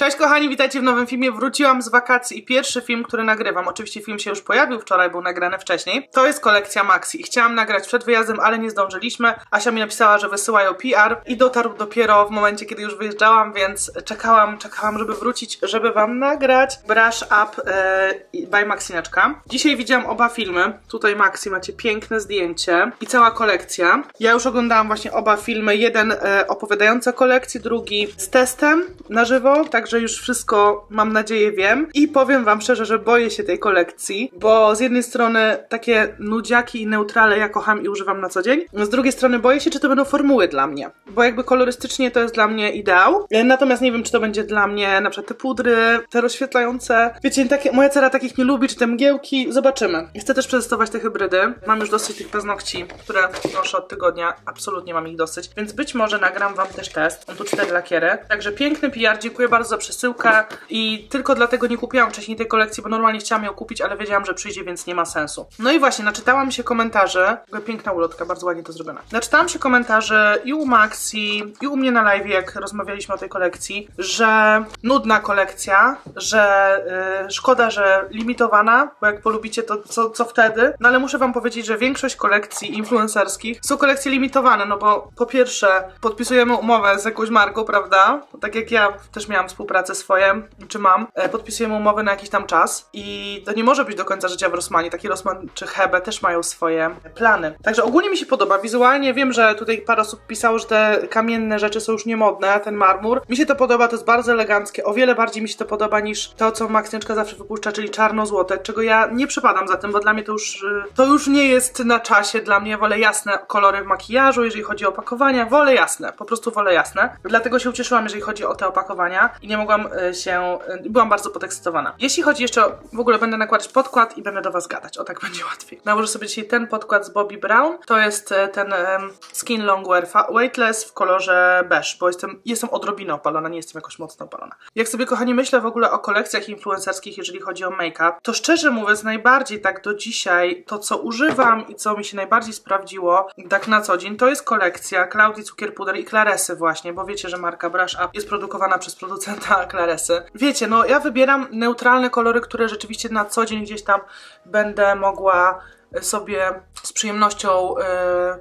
Cześć kochani, witajcie w nowym filmie. Wróciłam z wakacji i pierwszy film, który nagrywam, oczywiście film się już pojawił wczoraj, był nagrany wcześniej, to jest kolekcja Maxi. Chciałam nagrać przed wyjazdem, ale nie zdążyliśmy. Asia mi napisała, że wysyłają PR i dotarł dopiero w momencie, kiedy już wyjeżdżałam, więc czekałam, czekałam, żeby wrócić, żeby wam nagrać Brush Up e, by Maxineczka. Dzisiaj widziałam oba filmy. Tutaj Maxi, macie piękne zdjęcie i cała kolekcja. Ja już oglądałam właśnie oba filmy, jeden e, opowiadający o kolekcji, drugi z testem na żywo, także już wszystko mam nadzieję wiem. I powiem wam szczerze, że boję się tej kolekcji, bo z jednej strony takie nudziaki i neutrale ja kocham i używam na co dzień, z drugiej strony boję się, czy to będą formuły dla mnie, bo jakby kolorystycznie to jest dla mnie ideał, natomiast nie wiem, czy to będzie dla mnie na przykład te pudry, te rozświetlające, wiecie, takie, moja cera takich nie lubi, czy te mgiełki, zobaczymy. Chcę też przetestować te hybrydy, mam już dosyć tych paznokci, które noszę od tygodnia, absolutnie mam ich dosyć, więc być może nagram wam też test, mam tu cztery lakiery, także piękny PR, dziękuję bardzo przesyłkę i tylko dlatego nie kupiłam wcześniej tej kolekcji, bo normalnie chciałam ją kupić, ale wiedziałam, że przyjdzie, więc nie ma sensu. No i właśnie, naczytałam się komentarzy, piękna ulotka, bardzo ładnie to zrobiona. Naczytałam się komentarzy i u Maxi, i u mnie na live, jak rozmawialiśmy o tej kolekcji, że nudna kolekcja, że yy, szkoda, że limitowana, bo jak polubicie to co, co wtedy? No ale muszę wam powiedzieć, że większość kolekcji influencerskich są kolekcje limitowane, no bo po pierwsze podpisujemy umowę z jakąś marką, prawda? Tak jak ja też miałam współpracę swoje, czy mam, e, podpisujemy umowę na jakiś tam czas i to nie może być do końca życia w Rossmanie. Taki Rossman czy Hebe też mają swoje plany. Także ogólnie mi się podoba. Wizualnie wiem, że tutaj parę osób pisało, że te kamienne rzeczy są już niemodne, ten marmur. Mi się to podoba, to jest bardzo eleganckie. O wiele bardziej mi się to podoba niż to, co Maxnieczka zawsze wypuszcza, czyli czarno-złote, czego ja nie przypadam za tym, bo dla mnie to już, y, to już nie jest na czasie. Dla mnie wolę jasne kolory w makijażu, jeżeli chodzi o opakowania, wolę jasne, po prostu wolę jasne. Dlatego się ucieszyłam, jeżeli chodzi o te opakowania i nie mogłam y, się, y, byłam bardzo podekscytowana. Jeśli chodzi jeszcze o, w ogóle będę nakładać podkład i będę do Was gadać, o tak będzie łatwiej. Nałożę sobie dzisiaj ten podkład z Bobbi Brown, to jest ten um, Skin Longwear Weightless w kolorze beige, bo jestem, jestem odrobinę opalona, nie jestem jakoś mocno opalona. Jak sobie, kochani, myślę w ogóle o kolekcjach influencerskich, jeżeli chodzi o make-up, to szczerze mówiąc, najbardziej tak do dzisiaj, to co używam i co mi się najbardziej sprawdziło, tak na co dzień, to jest kolekcja Claudii Cukier Puder i Claresy właśnie, bo wiecie, że marka Brush Up jest produkowana przez producenta Claresy. Wiecie, no ja wybieram neutralne kolory, które rzeczywiście na co dzień gdzieś tam będę mogła sobie z przyjemnością yy,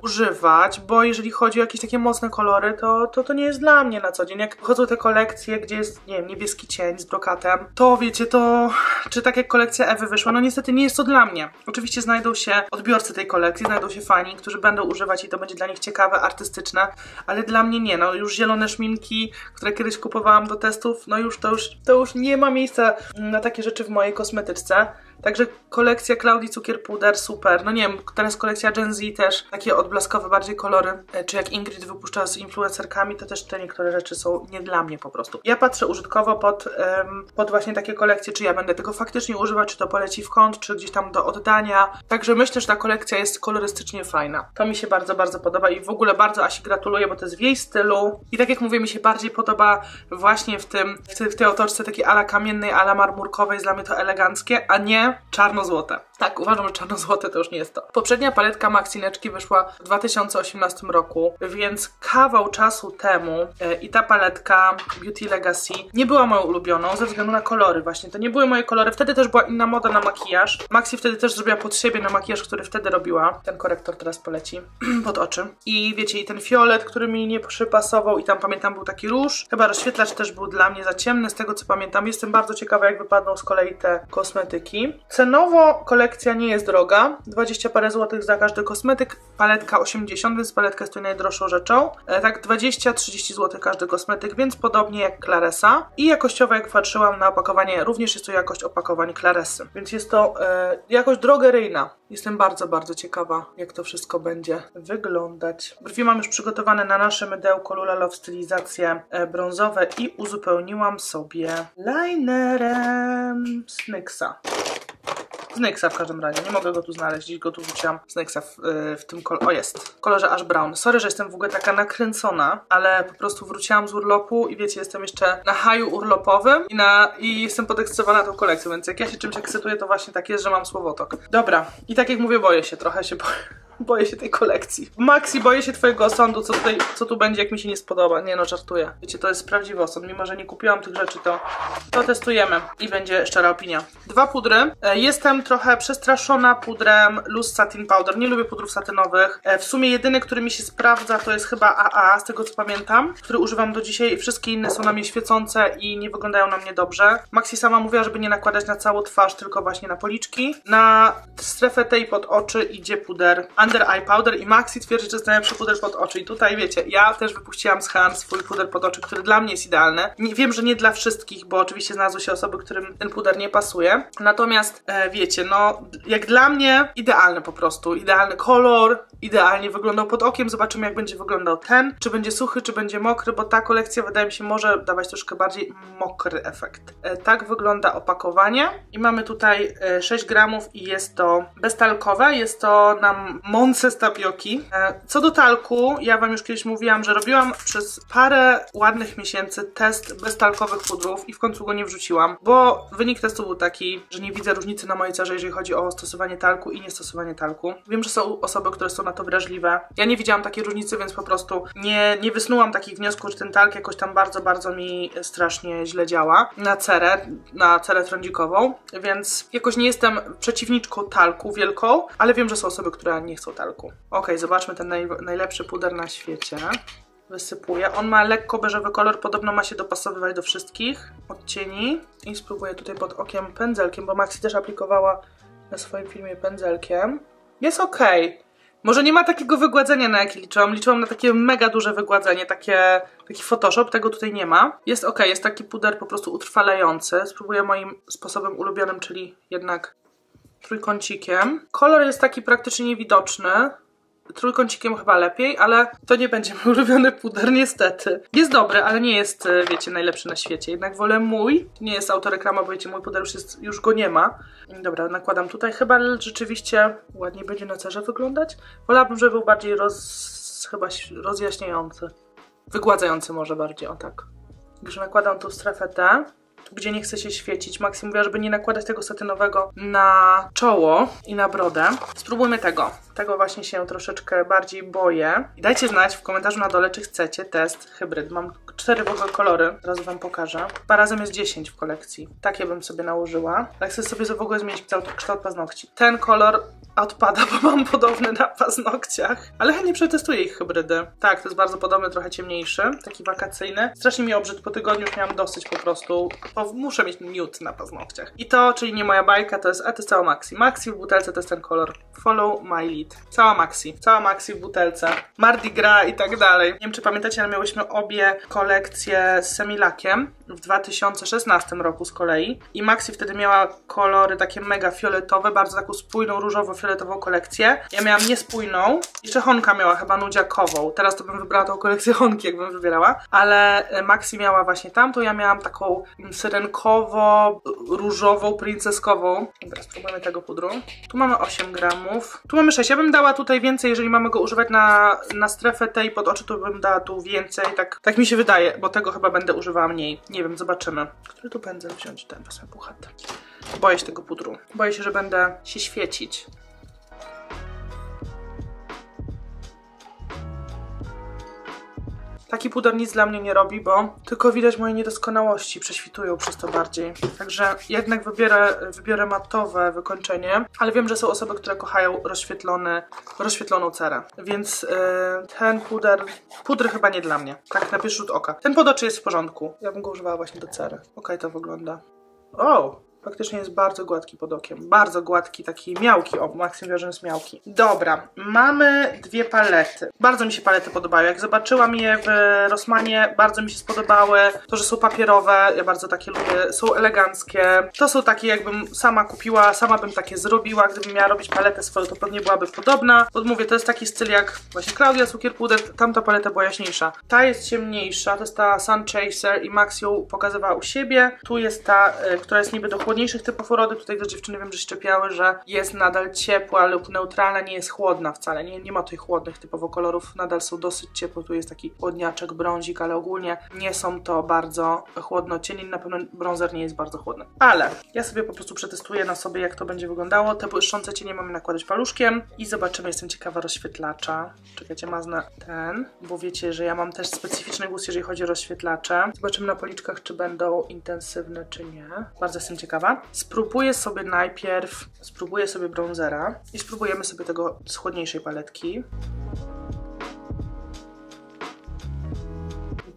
używać, bo jeżeli chodzi o jakieś takie mocne kolory, to, to to nie jest dla mnie na co dzień. Jak chodzą te kolekcje, gdzie jest, nie wiem, niebieski cień z brokatem, to wiecie, to czy tak jak kolekcja Ewy wyszła, no niestety nie jest to dla mnie. Oczywiście znajdą się odbiorcy tej kolekcji, znajdą się fani, którzy będą używać i to będzie dla nich ciekawe, artystyczne, ale dla mnie nie, no już zielone szminki, które kiedyś kupowałam do testów, no już to już, to już nie ma miejsca na takie rzeczy w mojej kosmetyczce. Także kolekcja Claudii Cukier Puder, super. No nie wiem, teraz kolekcja Gen Z też, takie odblaskowe bardziej kolory, e, czy jak Ingrid wypuszcza z influencerkami, to też te niektóre rzeczy są nie dla mnie po prostu. Ja patrzę użytkowo pod, um, pod właśnie takie kolekcje, czy ja będę tego faktycznie używać, czy to poleci w kąt, czy gdzieś tam do oddania. Także myślę, że ta kolekcja jest kolorystycznie fajna. To mi się bardzo, bardzo podoba i w ogóle bardzo Asi gratuluję, bo to jest w jej stylu. I tak jak mówię, mi się bardziej podoba właśnie w tym, w, tej, w tej otoczce takiej ala kamiennej, ala marmurkowej, jest dla mnie to eleganckie, a nie czarno-złote. Tak, uważam, że czarno-złote to już nie jest to. Poprzednia paletka Maxineczki wyszła w 2018 roku, więc kawał czasu temu yy, i ta paletka Beauty Legacy nie była moją ulubioną ze względu na kolory właśnie. To nie były moje kolory. Wtedy też była inna moda na makijaż. Maxi wtedy też zrobiła pod siebie na makijaż, który wtedy robiła. Ten korektor teraz poleci pod oczy. I wiecie, i ten fiolet, który mi nie przypasował i tam pamiętam był taki róż. Chyba rozświetlacz też był dla mnie za ciemny, z tego co pamiętam. Jestem bardzo ciekawa, jak wypadną z kolei te kosmetyki. Cenowo kolekcja nie jest droga, 20 parę złotych za każdy kosmetyk, paletka 80, więc paletka jest tu najdroższą rzeczą. E, tak 20-30 zł każdy kosmetyk, więc podobnie jak Claresa. I jakościowo jak patrzyłam na opakowanie, również jest to jakość opakowań Claresy. Więc jest to e, jakość drogeryjna. Jestem bardzo, bardzo ciekawa, jak to wszystko będzie wyglądać. Brwi mam już przygotowane na nasze mydełko Lula Love stylizacje e, brązowe i uzupełniłam sobie linerem Snyxa. Snyxa w każdym razie. Nie mogę go tu znaleźć. Go tu wrzuciłam. Snyxa w, yy, w tym kolorze. O, jest. W kolorze ash brown. Sorry, że jestem w ogóle taka nakręcona, ale po prostu wróciłam z urlopu i wiecie, jestem jeszcze na haju urlopowym i, na, i jestem podekscytowana tą kolekcją, więc jak ja się czymś ekscytuję, to właśnie tak jest, że mam słowotok. Dobra. I tak jak mówię, boję się. Trochę się boję boję się tej kolekcji. Maxi, boję się twojego osądu, co tutaj, co tu będzie, jak mi się nie spodoba. Nie no, żartuję. Wiecie, to jest prawdziwy osąd, mimo że nie kupiłam tych rzeczy, to, to testujemy i będzie szczera opinia. Dwa pudry. E, Jestem trochę przestraszona pudrem Loose Satin Powder. Nie lubię pudrów satynowych. E, W sumie jedyny, który mi się sprawdza, to jest chyba AA, z tego co pamiętam, który używam do dzisiaj. Wszystkie inne są na mnie świecące i nie wyglądają na mnie dobrze. Maxi sama mówiła, żeby nie nakładać na całą twarz, tylko właśnie na policzki. Na strefę tej pod oczy idzie puder Under Eye Powder i Maxi twierdzi, że to jest najlepszy puder pod oczy. I tutaj wiecie, ja też wypuściłam z Han swój puder pod oczy, który dla mnie jest idealny. Nie, wiem, że nie dla wszystkich, bo oczywiście znalazły się osoby, którym ten puder nie pasuje. Natomiast e, wiecie, no jak dla mnie idealny po prostu. Idealny kolor, idealnie wyglądał pod okiem. Zobaczymy jak będzie wyglądał ten. Czy będzie suchy, czy będzie mokry, bo ta kolekcja wydaje mi się może dawać troszkę bardziej mokry efekt. E, tak wygląda opakowanie. I mamy tutaj e, 6 gramów i jest to beztalkowe. Jest to na mące z tapioki. E, co do talku, ja wam już kiedyś mówiłam, że robiłam przez parę ładnych miesięcy test beztalkowych pudrów i w końcu go nie wrzuciłam, bo wynik testu był taki, że nie widzę różnicy na mojej cerze, jeżeli chodzi o stosowanie talku i niestosowanie talku. Wiem, że są osoby, które są na to wrażliwe. Ja nie widziałam takiej różnicy, więc po prostu nie, nie wysnułam takich wniosków, że ten talk jakoś tam bardzo, bardzo mi strasznie źle działa na cerę, na cerę trądzikową, więc jakoś nie jestem przeciwniczką talku wielką, ale wiem, że są osoby, które nie chcą talku. Ok, zobaczmy ten naj, najlepszy puder na świecie. Wysypuję. On ma lekko beżowy kolor, podobno ma się dopasowywać do wszystkich odcieni. I spróbuję tutaj pod okiem pędzelkiem, bo Maxi też aplikowała na swoim filmie pędzelkiem. Jest ok. Może nie ma takiego wygładzenia, na jakie liczyłam. Liczyłam na takie mega duże wygładzenie, takie, taki Photoshop. Tego tutaj nie ma. Jest ok, jest taki puder po prostu utrwalający. Spróbuję moim sposobem ulubionym, czyli jednak trójkącikiem. Kolor jest taki praktycznie niewidoczny. Trójkącikiem chyba lepiej, ale to nie będzie mój ulubiony puder, niestety. Jest dobry, ale nie jest, e, wiecie, najlepszy na świecie. Jednak wolę mój. Nie jest autoreklama, bo wiecie, mój puder już, jest, już go nie ma. Dobra, nakładam tutaj. Chyba rzeczywiście ładnie będzie na cerze wyglądać. Wolałabym, żeby był bardziej roz... chyba rozjaśniający. Wygładzający może bardziej, o tak. Już nakładam tu strefę T gdzie nie chce się świecić. Maxi mówiła, żeby nie nakładać tego satynowego na czoło i na brodę. Spróbujmy tego. Tego właśnie się troszeczkę bardziej boję. I dajcie znać w komentarzu na dole, czy chcecie test hybryd. Mam cztery w ogóle kolory, zaraz wam pokażę. Chyba razem jest 10 w kolekcji. Takie bym sobie nałożyła. Tak chcę sobie w ogóle zmienić kształt, kształt paznokci. Ten kolor odpada, bo mam podobny na paznokciach. Ale chętnie przetestuję ich hybrydy. Tak, to jest bardzo podobny, trochę ciemniejszy. Taki wakacyjny. Strasznie mi obrzydł po tygodniu, już miałam dosyć po prostu. Bo muszę mieć nude na paznokciach. I to, czyli nie moja bajka, to jest, a to jest cała Maxi. Maxi w butelce to jest ten kolor. Follow my lead. Cała Maxi. Cała Maxi w butelce. Mardi Gras i tak dalej. Nie wiem, czy pamiętacie, ale miałyśmy obie kolekcje z Semilakiem w 2016 roku z kolei. I Maxi wtedy miała kolory takie mega fioletowe, bardzo taką spójną, różowo-fioletową kolekcję. Ja miałam niespójną. Jeszcze Honka miała chyba nudziakową. Teraz to bym wybrała tą kolekcję Honki, jakbym wybierała. Ale Maxi miała właśnie tamtą, ja miałam taką syrenkowo-różową, princeskową. Teraz spróbujemy tego pudru. Tu mamy 8 gramów. Tu mamy 6. Ja bym dała tutaj więcej, jeżeli mamy go używać na, na strefę tej pod oczy, to bym dała tu więcej. Tak, tak mi się wydaje, bo tego chyba będę używała mniej. Nie wiem, zobaczymy. Który tu pędzel wziąć? Ten wezmę puchaty. Boję się tego pudru. Boję się, że będę się świecić. Taki puder nic dla mnie nie robi, bo tylko widać moje niedoskonałości, prześwitują przez to bardziej. Także jednak wybiorę, wybiorę matowe wykończenie, ale wiem, że są osoby, które kochają rozświetlone, rozświetloną cerę. Więc yy, ten puder, pudr chyba nie dla mnie. Tak na pierwszy rzut oka. Ten pod oczy jest w porządku. Ja bym go używała właśnie do cery. Ok, to wygląda. O! Faktycznie jest bardzo gładki pod okiem. Bardzo gładki, taki miałki. O, Maksym że jest miałki. Dobra, mamy dwie palety. Bardzo mi się palety podobają. Jak zobaczyłam je w Rossmanie, bardzo mi się spodobały. To, że są papierowe, ja bardzo takie lubię. Są eleganckie. To są takie, jakbym sama kupiła, sama bym takie zrobiła. Gdybym miała robić paletę swoją, to pewnie byłaby podobna. Bo mówię, to jest taki styl jak właśnie Klaudia Cukier Puder. Tamta paleta była jaśniejsza. Ta jest ciemniejsza, to jest ta Sun Chaser i Max ją pokazywała u siebie. Tu jest ta, y, która jest niby do chłodniejszych typów urody, tutaj też dziewczyny wiem, że szczepiały, że jest nadal ciepła lub neutralna, nie jest chłodna wcale, nie, nie ma tych chłodnych typowo kolorów, nadal są dosyć ciepłe, tu jest taki chłodniaczek, brązik, ale ogólnie nie są to bardzo chłodno cienie, na pewno bronzer nie jest bardzo chłodny. Ale ja sobie po prostu przetestuję na sobie, jak to będzie wyglądało. Te błyszczące cienie mamy nakładać paluszkiem i zobaczymy, jestem ciekawa rozświetlacza. Czekajcie, maznę ten, bo wiecie, że ja mam też specyficzny gust, jeżeli chodzi o rozświetlacze. Zobaczymy na policzkach, czy będą intensywne, czy nie. Bardzo jestem ciekawa. Spróbuję sobie najpierw, spróbuję sobie bronzera i spróbujemy sobie tego z chłodniejszej paletki.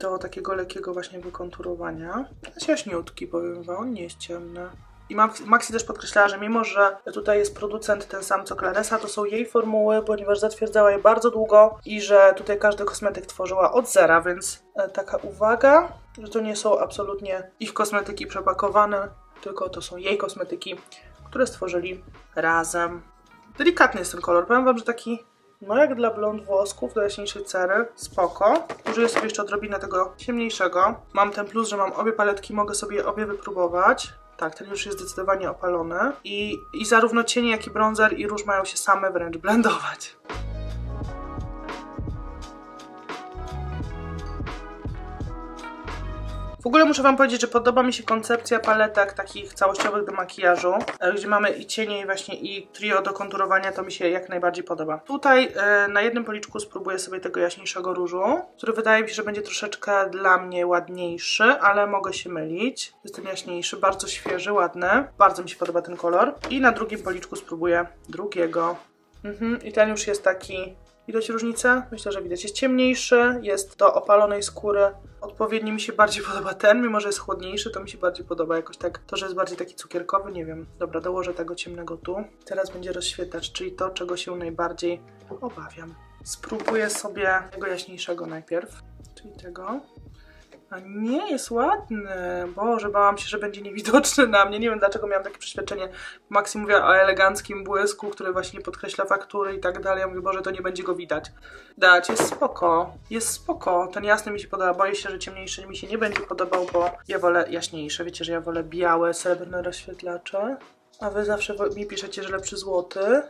do takiego lekkiego właśnie wykonturowania. Jest jaśniutki, powiem wam, nie jest ciemny. I Maxi też podkreślała, że mimo, że tutaj jest producent ten sam co Claresa, to są jej formuły, ponieważ zatwierdzała je bardzo długo i że tutaj każdy kosmetyk tworzyła od zera, więc e, taka uwaga, że to nie są absolutnie ich kosmetyki przepakowane, tylko to są jej kosmetyki, które stworzyli razem. Delikatny jest ten kolor, powiem wam, że taki no jak dla blond włosków, do jaśniejszej cery, spoko. Użyję sobie jeszcze odrobinę tego ciemniejszego. Mam ten plus, że mam obie paletki, mogę sobie obie wypróbować. Tak, ten już jest zdecydowanie opalony. I, I zarówno cienie, jak i bronzer i róż mają się same wręcz blendować. W ogóle muszę Wam powiedzieć, że podoba mi się koncepcja paletek takich całościowych do makijażu, e, gdzie mamy i cienie i właśnie i trio do konturowania, to mi się jak najbardziej podoba. Tutaj e, na jednym policzku spróbuję sobie tego jaśniejszego różu, który wydaje mi się, że będzie troszeczkę dla mnie ładniejszy, ale mogę się mylić. Jest ten jaśniejszy, bardzo świeży, ładny. Bardzo mi się podoba ten kolor. I na drugim policzku spróbuję drugiego. Mhm, I ten już jest taki Widać różnicę? Myślę, że widać. Jest ciemniejszy, jest do opalonej skóry. Odpowiednio mi się bardziej podoba ten, mimo że jest chłodniejszy, to mi się bardziej podoba jakoś tak. To, że jest bardziej taki cukierkowy, nie wiem. Dobra, dołożę tego ciemnego tu. Teraz będzie rozświetlacz, czyli to, czego się najbardziej obawiam. Spróbuję sobie tego jaśniejszego najpierw, czyli tego. A nie, jest ładny. Boże, bałam się, że będzie niewidoczny na mnie. Nie wiem, dlaczego miałam takie przeświadczenie. Maxi mówiła o eleganckim błysku, który właśnie podkreśla faktury i tak dalej. Ja mówię, Boże, to nie będzie go widać. Dać, jest spoko. Jest spoko. Ten jasny mi się podoba. Boję się, że ciemniejszy mi się nie będzie podobał, bo ja wolę jaśniejsze. Wiecie, że ja wolę białe, srebrne rozświetlacze. A wy zawsze mi piszecie, że lepszy złoty.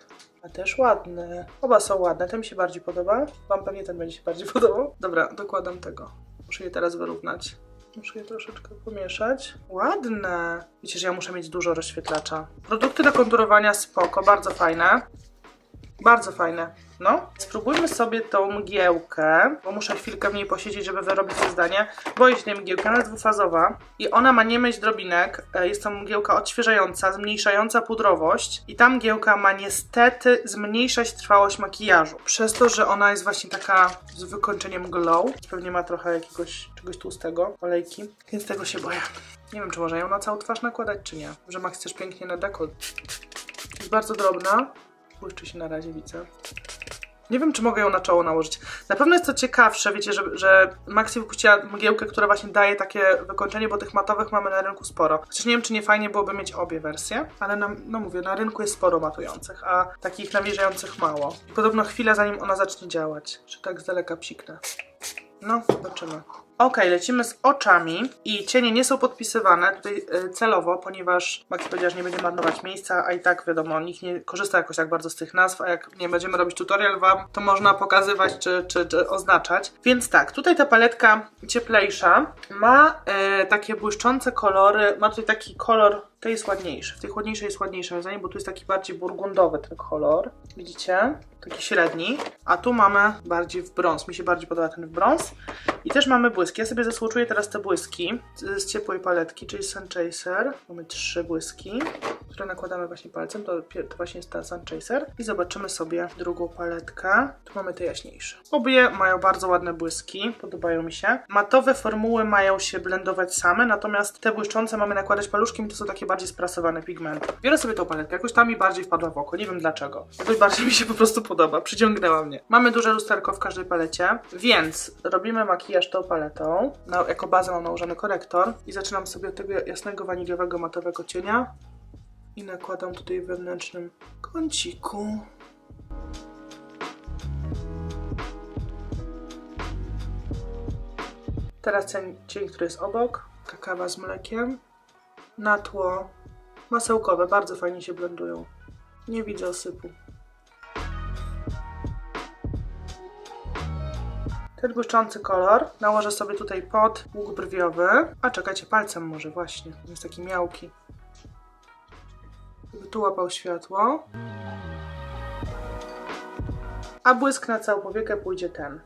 A też ładny. Oba są ładne. Ten mi się bardziej podoba. Wam pewnie ten będzie się bardziej podobał. Dobra, dokładam tego. Muszę je teraz wyrównać. Muszę je troszeczkę pomieszać. Ładne! Wiecie, że ja muszę mieć dużo rozświetlacza. Produkty do konturowania spoko, bardzo fajne. Bardzo fajne. No, spróbujmy sobie tą mgiełkę, bo muszę chwilkę w niej posiedzieć, żeby wyrobić sobie zdanie. Boję się tej mgiełki, ona jest dwufazowa i ona ma nie mieć drobinek. E, jest to mgiełka odświeżająca, zmniejszająca pudrowość i ta mgiełka ma niestety zmniejszać trwałość makijażu. Przez to, że ona jest właśnie taka z wykończeniem glow, pewnie ma trochę jakiegoś czegoś tłustego, olejki, więc tego się boję. Nie wiem, czy można ją na całą twarz nakładać, czy nie. Że Max też pięknie na dekolt. Jest bardzo drobna. Błyszczy się na razie, widzę. Nie wiem, czy mogę ją na czoło nałożyć. Na pewno jest to ciekawsze, wiecie, że, że Maxi wypuściła mgiełkę, która właśnie daje takie wykończenie, bo tych matowych mamy na rynku sporo. Chociaż nie wiem, czy nie fajnie byłoby mieć obie wersje, ale na, no mówię, na rynku jest sporo matujących, a takich nawilżających mało. Podobno chwila, zanim ona zacznie działać. Czy tak z daleka psiknę. No, zobaczymy. Ok, lecimy z oczami i cienie nie są podpisywane tutaj y, celowo, ponieważ Max powiedział, że nie będzie marnować miejsca, a i tak wiadomo, nikt nie korzysta jakoś tak bardzo z tych nazw, a jak nie będziemy robić tutorial wam, to można pokazywać czy, czy, czy oznaczać. Więc tak, tutaj ta paletka cieplejsza ma y, takie błyszczące kolory, ma tutaj taki kolor to jest ładniejszy. W tej chłodniejszej jest ładniejsze moim zdaniem, bo tu jest taki bardziej burgundowy ten kolor. Widzicie? Taki średni. A tu mamy bardziej w brąz. Mi się bardziej podoba ten w brąz. I też mamy błyski. Ja sobie zasłuczuję teraz te błyski z ciepłej paletki, czyli Sun Chaser. Mamy trzy błyski, które nakładamy właśnie palcem. To, to właśnie jest ta Sun Chaser. I zobaczymy sobie drugą paletkę. Tu mamy te jaśniejsze. Obie mają bardzo ładne błyski. Podobają mi się. Matowe formuły mają się blendować same, natomiast te błyszczące mamy nakładać paluszkiem. To są takie bardziej sprasowane pigmenty. Biorę sobie tą paletkę, jakoś tam mi bardziej wpadła w oko, nie wiem dlaczego. Jakoś bardziej mi się po prostu podoba, przyciągnęła mnie. Mamy duże lusterko w każdej palecie, więc robimy makijaż tą paletą. Na, jako bazę mam nałożony korektor i zaczynam sobie od tego jasnego waniliowego matowego cienia i nakładam tutaj w wewnętrznym kąciku. Teraz ten cień, który jest obok, kakawa z mlekiem na tło Masełkowe, bardzo fajnie się blendują. Nie widzę osypu. Ten błyszczący kolor nałożę sobie tutaj pod łuk brwiowy. A czekajcie, palcem może właśnie. Jest taki miałki. Żeby tu łapał światło. A błysk na całą powiekę pójdzie ten.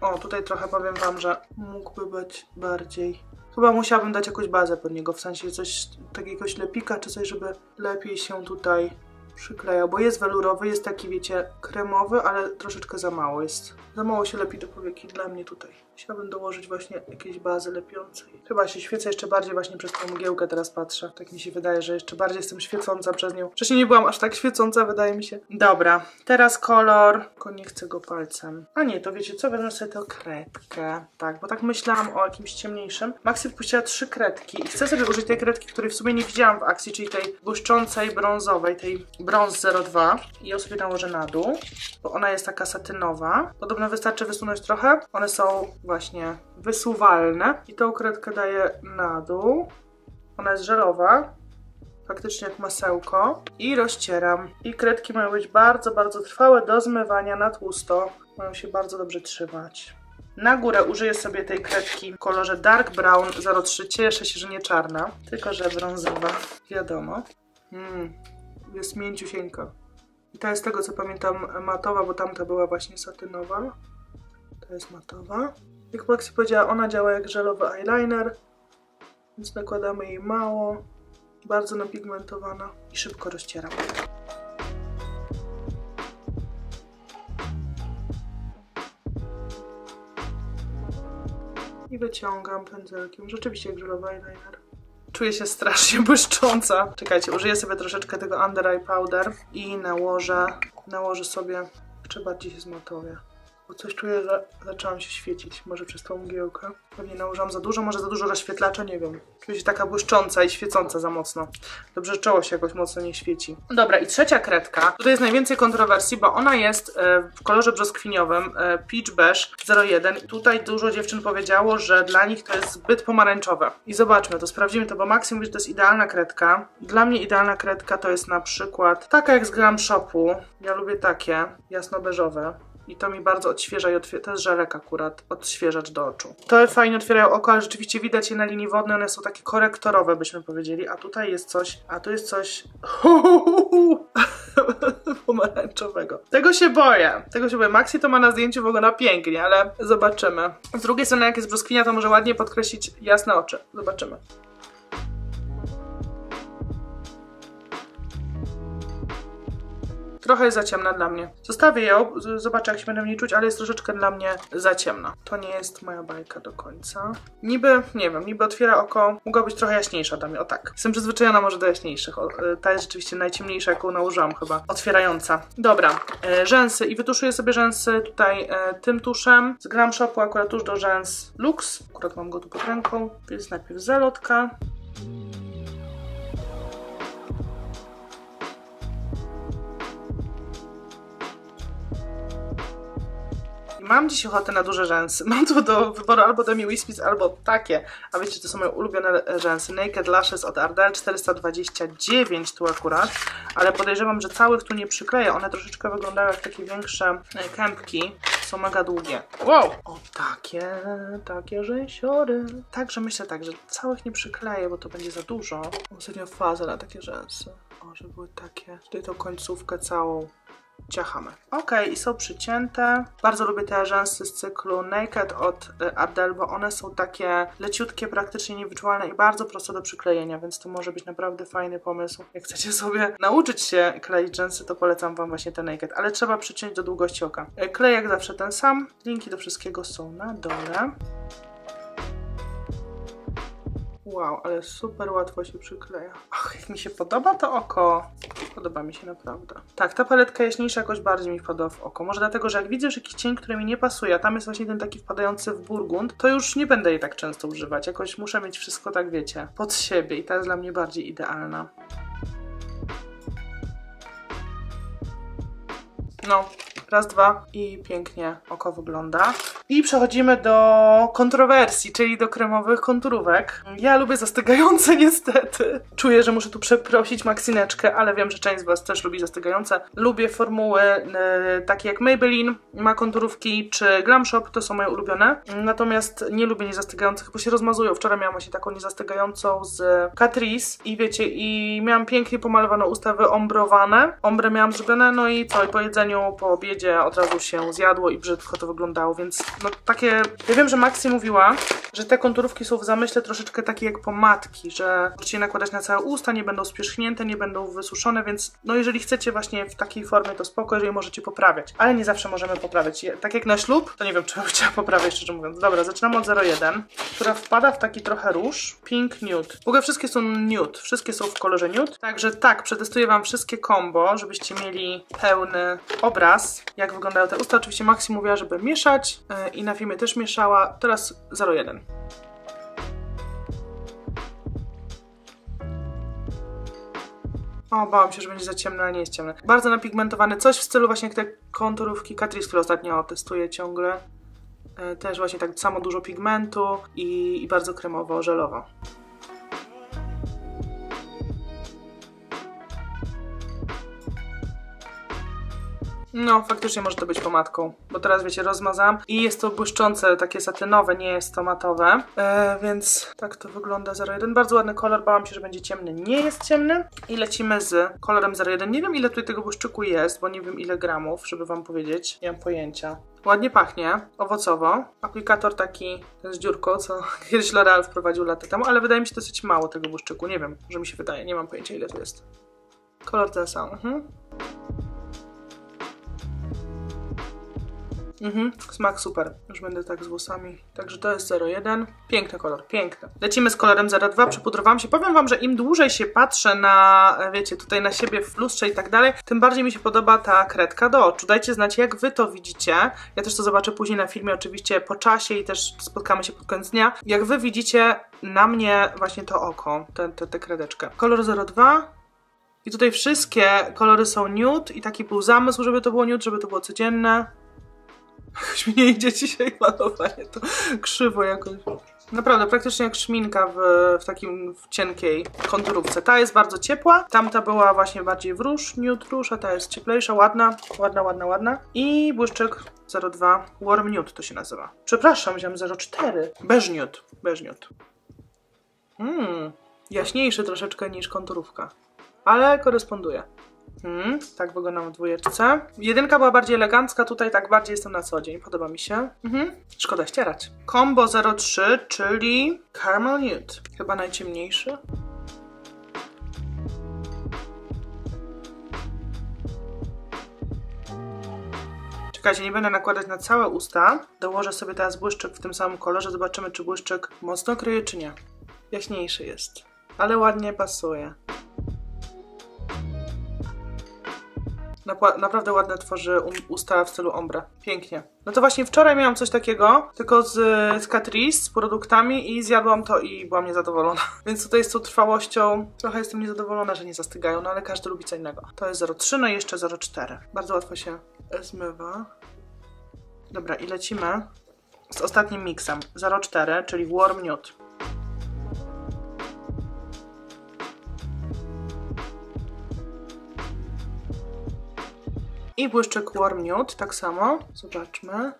O, tutaj trochę powiem Wam, że mógłby być bardziej. Chyba musiałabym dać jakąś bazę pod niego, w sensie coś takiego ślepika czy coś, żeby lepiej się tutaj przyklejał, bo jest welurowy, jest taki, wiecie, kremowy, ale troszeczkę za mało jest. Za mało się lepi do powieki dla mnie tutaj. Chciałabym dołożyć właśnie jakiejś bazy lepiącej. Chyba się świecę jeszcze bardziej właśnie przez tą mgiełkę, teraz patrzę. Tak mi się wydaje, że jeszcze bardziej jestem świecąca przez nią. Wcześniej nie byłam aż tak świecąca, wydaje mi się. Dobra, teraz kolor, tylko nie chcę go palcem. A nie, to wiecie co, wezmę sobie tę kredkę. Tak, bo tak myślałam o jakimś ciemniejszym. Maxi wpuściła trzy kredki i chcę sobie użyć tej kredki, której w sumie nie widziałam w akcji, czyli tej błyszczącej, brązowej, tej brąz 02 i ją sobie nałożę na dół, bo ona jest taka satynowa. Podobno wystarczy wysunąć trochę. One są właśnie wysuwalne i tą kredkę daję na dół. Ona jest żelowa, faktycznie jak masełko i rozcieram. I kredki mają być bardzo, bardzo trwałe do zmywania na tłusto. Mają się bardzo dobrze trzymać. Na górę użyję sobie tej kredki w kolorze Dark Brown 03. Cieszę się, że nie czarna, tylko że brązowa. Wiadomo. Mm, jest mięciusieńka. I ta jest tego co pamiętam matowa, bo tamta była właśnie satynowa. To jest matowa. Jak Maxi powiedziała, ona działa jak żelowy eyeliner, więc nakładamy jej mało. Bardzo napigmentowana i szybko rozcieram. I wyciągam pędzelkiem. Rzeczywiście jak żelowy eyeliner. Czuję się strasznie błyszcząca. Czekajcie, użyję sobie troszeczkę tego Under Eye Powder i nałożę, nałożę sobie, jeszcze bardziej się zmatowię. Bo coś czuję, że zaczęłam się świecić. Może przez tą mgiełkę. Pewnie nałożyłam za dużo, może za dużo rozświetlacza, nie wiem. Czuję się taka błyszcząca i świecąca za mocno. Dobrze, że czoło się jakoś mocno nie świeci. Dobra, i trzecia kredka. Tutaj jest najwięcej kontrowersji, bo ona jest e, w kolorze brzoskwiniowym e, Peach Beige 01. I tutaj dużo dziewczyn powiedziało, że dla nich to jest zbyt pomarańczowe. I zobaczmy to, sprawdzimy to, bo Maxim mówi, że to jest idealna kredka. Dla mnie idealna kredka to jest na przykład taka jak z Glam Shopu. Ja lubię takie, jasno-beżowe. I to mi bardzo odświeża i otwiera. To jest żelek akurat, odświeżacz do oczu. To fajnie otwierają oko, ale rzeczywiście widać je na linii wodnej, one są takie korektorowe, byśmy powiedzieli. A tutaj jest coś, a tu jest coś pomarańczowego. Tego się boję, tego się boję. Maxi to ma na zdjęciu wygląda pięknie, ale zobaczymy. Z drugiej strony, jak jest brzoskwinia, to może ładnie podkreślić jasne oczy. Zobaczymy. Trochę jest za ciemna dla mnie. Zostawię ją, zobaczę jak się będę w niej czuć, ale jest troszeczkę dla mnie za ciemna. To nie jest moja bajka do końca. Niby, nie wiem, niby otwiera oko, mogła być trochę jaśniejsza dla mnie, o tak. Jestem przyzwyczajona może do jaśniejszych. O, y, ta jest rzeczywiście najciemniejsza, jaką nałożyłam chyba. Otwierająca. Dobra, e, rzęsy i wytuszuję sobie rzęsy tutaj e, tym tuszem. Z Gram Shopu akurat tusz do rzęs Lux. Akurat mam go tu pod ręką, więc najpierw zalotka. Mam dziś ochotę na duże rzęsy. Mam tu do wyboru albo Demi Wispis, albo takie. A wiecie, to są moje ulubione rzęsy. Naked Lashes od Ardell 429 tu akurat. Ale podejrzewam, że całych tu nie przykleję. One troszeczkę wyglądają jak takie większe e, kępki. Są mega długie. Wow! O, takie, takie rzęsiory. Także myślę tak, że całych nie przykleję, bo to będzie za dużo. Ostatnio fazę na takie rzęsy. O, żeby były takie. Tutaj tą końcówkę całą ciachamy. Ok, i są przycięte. Bardzo lubię te rzęsy z cyklu Naked od y, Ardell, bo one są takie leciutkie, praktycznie niewyczuwalne i bardzo proste do przyklejenia, więc to może być naprawdę fajny pomysł. Jak chcecie sobie nauczyć się kleić rzęsy, to polecam Wam właśnie te Naked, ale trzeba przyciąć do długości oka. Y, Klej jak zawsze ten sam. Linki do wszystkiego są na dole. Wow, ale super łatwo się przykleja. Ach, jak mi się podoba to oko. Podoba mi się naprawdę. Tak, ta paletka jaśniejsza jakoś bardziej mi wpada w oko. Może dlatego, że jak widzę już jakiś cień, który mi nie pasuje, a tam jest właśnie ten taki wpadający w burgund, to już nie będę jej tak często używać. Jakoś muszę mieć wszystko tak, wiecie, pod siebie i ta jest dla mnie bardziej idealna. No, raz, dwa i pięknie oko wygląda. I przechodzimy do kontrowersji, czyli do kremowych konturówek. Ja lubię zastygające niestety. Czuję, że muszę tu przeprosić Maksineczkę, ale wiem, że część z Was też lubi zastygające. Lubię formuły yy, takie jak Maybelline ma konturówki, czy Glam Shop, to są moje ulubione. Natomiast nie lubię niezastygających, bo się rozmazują. Wczoraj miałam właśnie taką niezastygającą z Catrice i wiecie, i miałam pięknie pomalowane usta wyombrowane. Ombre miałam zrobione, no i co, i po jedzeniu, po obiedzie od razu się zjadło i brzydko to wyglądało, więc no takie... Ja wiem, że Maxi mówiła, że te konturówki są w zamyśle troszeczkę takie jak pomadki, że możecie nakładać na całe usta, nie będą spierzchnięte, nie będą wysuszone, więc no jeżeli chcecie właśnie w takiej formie, to spoko, jeżeli możecie poprawiać. Ale nie zawsze możemy poprawiać. Tak jak na ślub, to nie wiem, czy bym chciała poprawiać, szczerze mówiąc. Dobra, zaczynamy od 01, która wpada w taki trochę róż. Pink Nude. W ogóle wszystkie są nude, wszystkie są w kolorze nude. Także tak, przetestuję Wam wszystkie combo, żebyście mieli pełny obraz, jak wyglądają te usta. Oczywiście Maxi mówiła, żeby mieszać yy, i na filmie też mieszała. Teraz 01. O, bałam się, że będzie za ciemne, ale nie jest ciemne. Bardzo napigmentowany, coś w stylu właśnie te konturówki Catrice, które ostatnio testuję ciągle. E, też właśnie tak samo dużo pigmentu i, i bardzo kremowo-żelowo. No, faktycznie może to być pomadką, bo teraz wiecie, rozmazam i jest to błyszczące, takie satynowe, nie jest to matowe, e, więc tak to wygląda 01. Bardzo ładny kolor, bałam się, że będzie ciemny, nie jest ciemny i lecimy z kolorem 01. Nie wiem ile tutaj tego błyszczyku jest, bo nie wiem ile gramów, żeby wam powiedzieć, nie mam pojęcia. Ładnie pachnie, owocowo. Aplikator taki z dziurką, co kiedyś L'Oreal wprowadził lata temu, ale wydaje mi się dosyć mało tego błyszczyku, nie wiem, że mi się wydaje, nie mam pojęcia ile to jest. Kolor ten sam, mhm. Mhm, smak super. Już będę tak z włosami. Także to jest 01. Piękny kolor, piękny. Lecimy z kolorem 02. Przepudrowałam się. Powiem Wam, że im dłużej się patrzę na, wiecie, tutaj na siebie w lustrze i tak dalej, tym bardziej mi się podoba ta kredka do oczu. Dajcie znać, jak Wy to widzicie. Ja też to zobaczę później na filmie, oczywiście po czasie i też spotkamy się pod koniec dnia. Jak Wy widzicie na mnie właśnie to oko, tę te, te kredeczkę. Kolor 02. I tutaj wszystkie kolory są nude i taki był zamysł, żeby to było nude, żeby to było codzienne. Jakoś mi nie idzie dzisiaj malowanie, to krzywo jakoś. Naprawdę, praktycznie jak szminka w, w takim w cienkiej konturówce. Ta jest bardzo ciepła, tamta była właśnie bardziej w róż, nude róż, a ta jest cieplejsza, ładna, ładna, ładna, ładna. I błyszczyk 02 Warm Nude to się nazywa. Przepraszam, wziąłem 04. Beige Nude, beige nude. Mmm, jaśniejszy troszeczkę niż konturówka, ale koresponduje. Hmm, tak wyglądam w dwójeczce. Jedynka była bardziej elegancka, tutaj tak bardziej jestem na co dzień. Podoba mi się. Mhm. Szkoda ścierać. Combo 03, czyli Caramel Nude. Chyba najciemniejszy. Czekajcie, nie będę nakładać na całe usta. Dołożę sobie teraz błyszczyk w tym samym kolorze. Zobaczymy, czy błyszczyk mocno kryje, czy nie. Jaśniejszy jest. Ale ładnie pasuje. Naprawdę ładne tworzy um, usta w stylu ombre. Pięknie. No to właśnie wczoraj miałam coś takiego, tylko z, z Catrice, z produktami i zjadłam to i byłam niezadowolona. Więc tutaj z tą trwałością trochę jestem niezadowolona, że nie zastygają, no ale każdy lubi co innego. To jest 0,3, no i jeszcze 0,4. Bardzo łatwo się zmywa. Dobra, i lecimy z ostatnim miksem. 0,4, czyli Warm Nude. I błyszczyk Warm Nude, tak samo. Zobaczmy.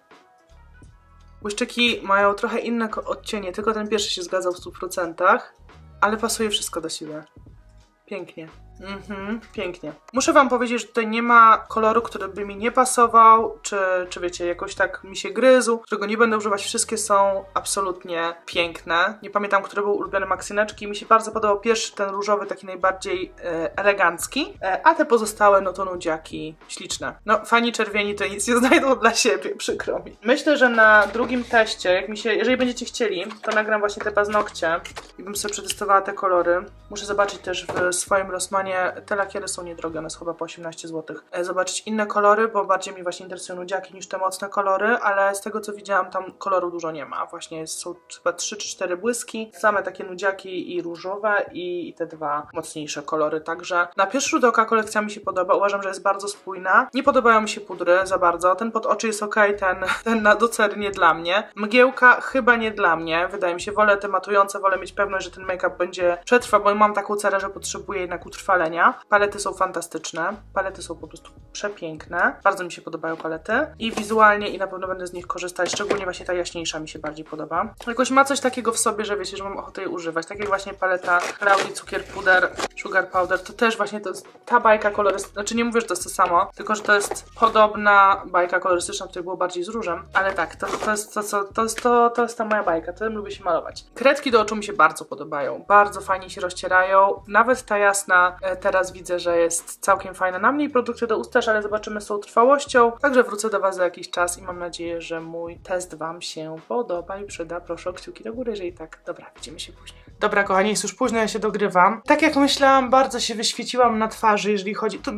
Błyszczyki mają trochę inne odcienie, tylko ten pierwszy się zgadzał w 100%, ale pasuje wszystko do siebie. Pięknie. Mhm, pięknie. Muszę wam powiedzieć, że tutaj nie ma koloru, który by mi nie pasował, czy, czy wiecie, jakoś tak mi się gryzł, którego nie będę używać. Wszystkie są absolutnie piękne. Nie pamiętam, który był ulubiony Maksyneczki. Mi się bardzo podobał pierwszy, ten różowy, taki najbardziej e, elegancki, e, a te pozostałe, no to nudziaki śliczne. No, fani czerwieni to nic nie znajdą dla siebie, przykro mi. Myślę, że na drugim teście, jak mi się, jeżeli będziecie chcieli, to nagram właśnie te paznokcie i bym sobie przetestowała te kolory. Muszę zobaczyć też w swoim Rossmanie te lakiery są niedrogie, one są chyba po 18 zł. E, zobaczyć inne kolory, bo bardziej mi właśnie interesują nudziaki niż te mocne kolory, ale z tego co widziałam tam koloru dużo nie ma. Właśnie są chyba 3 czy 4 błyski, same takie nudziaki i różowe i, te dwa mocniejsze kolory, także na pierwszy rzut oka kolekcja mi się podoba, uważam, że jest bardzo spójna. Nie podobają mi się pudry za bardzo, ten pod oczy jest ok, ten, ten na nie dla mnie. Mgiełka chyba nie dla mnie, wydaje mi się, wolę te matujące, wolę mieć pewność, że ten make-up będzie przetrwa, bo mam taką cerę, że potrzebuję jednak utrwalenia. Palety są fantastyczne, palety są po prostu przepiękne, bardzo mi się podobają palety. I wizualnie i na pewno będę z nich korzystać, szczególnie właśnie ta jaśniejsza mi się bardziej podoba. Jakoś ma coś takiego w sobie, że wiecie, że mam ochotę jej używać, tak jak właśnie paleta Rowdy Cukier Puder, Sugar Powder, to też właśnie to jest ta bajka kolorystyczna, znaczy nie mówię, że to jest to samo, tylko że to jest podobna bajka kolorystyczna, tutaj było bardziej z różem, ale tak, to, to jest to, to, jest to, to jest ta moja bajka, tym lubię się malować. Kredki do oczu mi się bardzo podobają, bardzo fajnie się rozcierają, nawet ta jasna teraz widzę, że jest całkiem fajna na mnie i produkty do ust ale zobaczymy z tą trwałością, także wrócę do Was za jakiś czas i mam nadzieję, że mój test Wam się podoba i przyda. Proszę o kciuki do góry, jeżeli tak. Dobra, widzimy się później. Dobra, kochani, jest już późno, ja się dogrywam. Tak jak myślałam, bardzo się wyświeciłam na twarzy, jeżeli chodzi... Tu,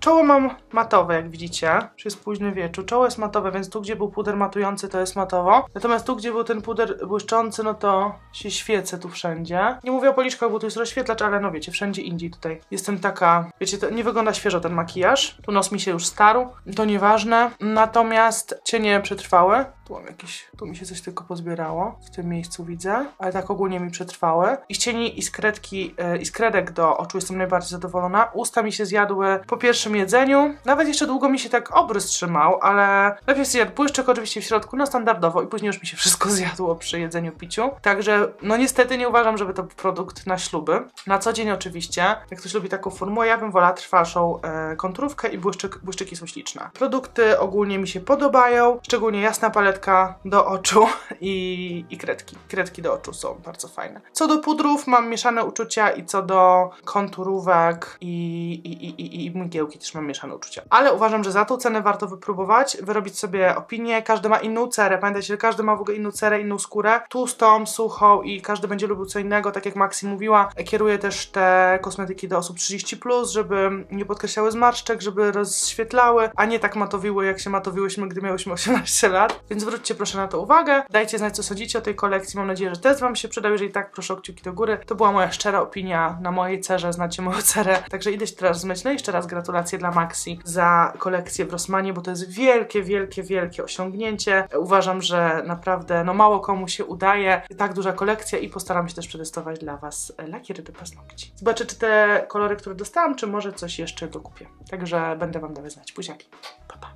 czoło mam matowe, jak widzicie. Już jest późny wieczór. Czoło jest matowe, więc tu, gdzie był puder matujący, to jest matowo. Natomiast tu, gdzie był ten puder błyszczący, no to się świecę tu wszędzie. Nie mówię o policzkach, bo tu jest rozświetlacz, ale no wiecie, wszędzie indziej tutaj. Jestem taka... Wiecie, to nie wygląda świeżo ten makijaż. Tu nos mi się już starł. To nieważne. Natomiast cienie przetrwały. Tu mam jakieś, tu mi się coś tylko pozbierało, w tym miejscu widzę, ale tak ogólnie mi przetrwały. I z cieni i z kredki, yy, i z kredek do oczu jestem najbardziej zadowolona. Usta mi się zjadły po pierwszym jedzeniu, nawet jeszcze długo mi się tak obrys trzymał, ale najpierw zjadł błyszczek oczywiście w środku, no standardowo i później już mi się wszystko zjadło przy jedzeniu, piciu. Także, no niestety nie uważam, żeby to był produkt na śluby. Na co dzień oczywiście, jak ktoś lubi taką formułę, ja bym wolała trwalszą yy, konturówkę i błyszczyk, błyszczyki są śliczne. Produkty ogólnie mi się podobają, szczególnie jasna paletka do oczu i, i kredki. Kredki do oczu są bardzo fajne. Co do pudrów mam mieszane uczucia i co do konturówek i, i, i, i, mgiełki też mam mieszane uczucia. Ale uważam, że za tą cenę warto wypróbować, wyrobić sobie opinię. Każdy ma inną cerę. Pamiętajcie, że każdy ma w ogóle inną cerę, inną skórę. Tłustą, suchą i każdy będzie lubił co innego. Tak jak Maxi mówiła, kieruję też te kosmetyki do osób 30+, plus, żeby nie podkreślały zmarszczek, żeby rozświetlały, a nie tak matowiły, jak się matowiłyśmy, gdy miałyśmy 18 lat. Więc zwróćcie proszę na to uwagę. Dajcie znać, co sądzicie o tej kolekcji. Mam nadzieję, że test Wam się przydał. Jeżeli tak, proszę o kciuki do góry. To była moja szczera opinia na mojej cerze. Znacie moją cerę. Także idę się teraz zmyć. No i jeszcze raz gratulacje dla Maxi za kolekcję w Rossmanie, bo to jest wielkie, wielkie, wielkie osiągnięcie. Uważam, że naprawdę no mało komu się udaje. Tak duża kolekcja i postaram się też przetestować dla Was lakiery do paznokci. Zobaczę, czy te kolory, które dostałam, czy może coś jeszcze dokupię. Także będę Wam dawać znać. Buziaki. Pa, pa.